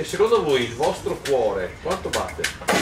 E secondo voi il vostro cuore quanto batte?